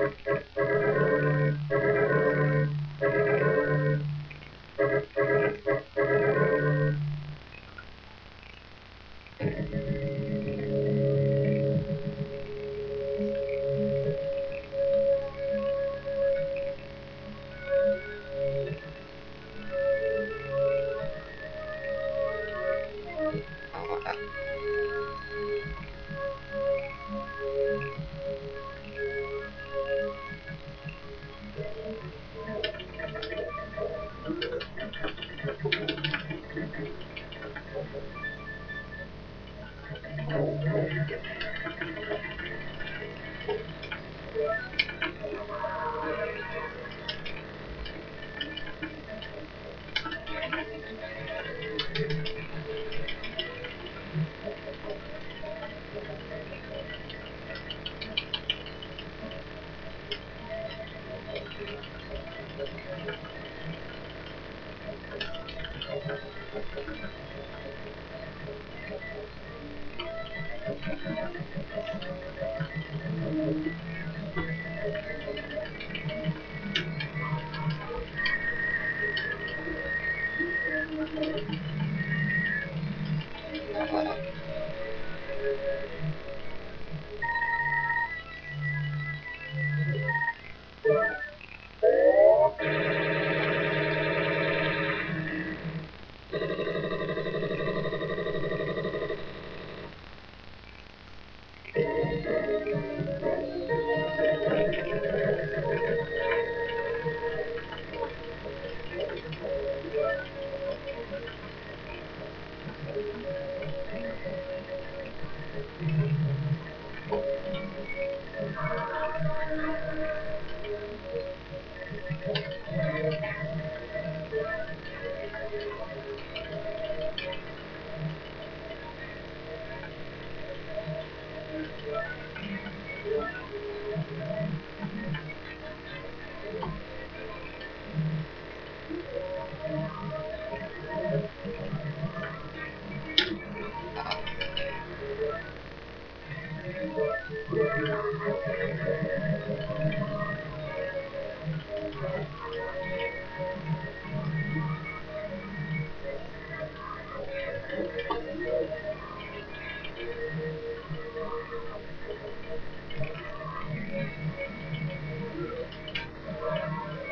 Thank you.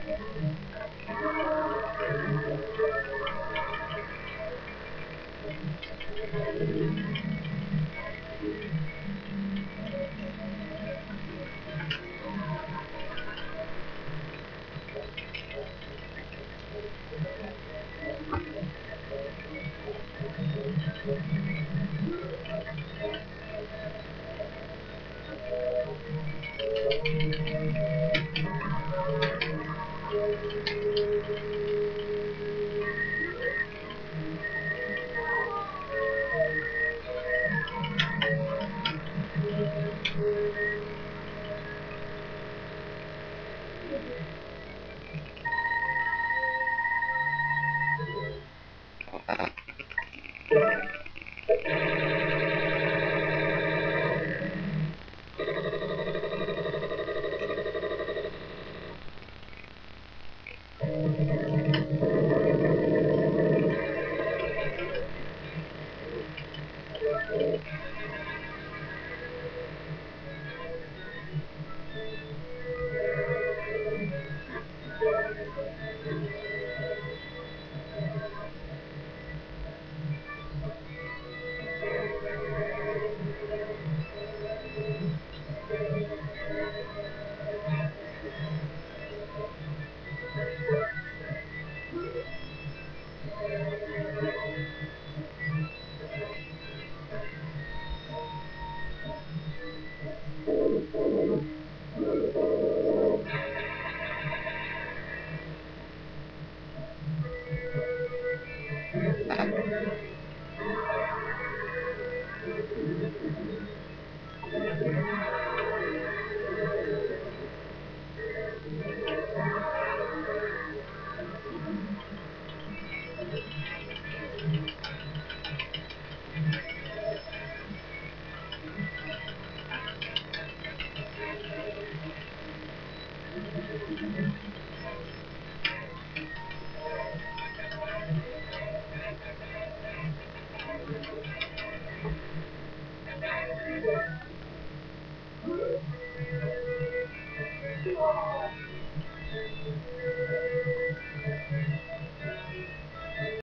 Thank フフフ。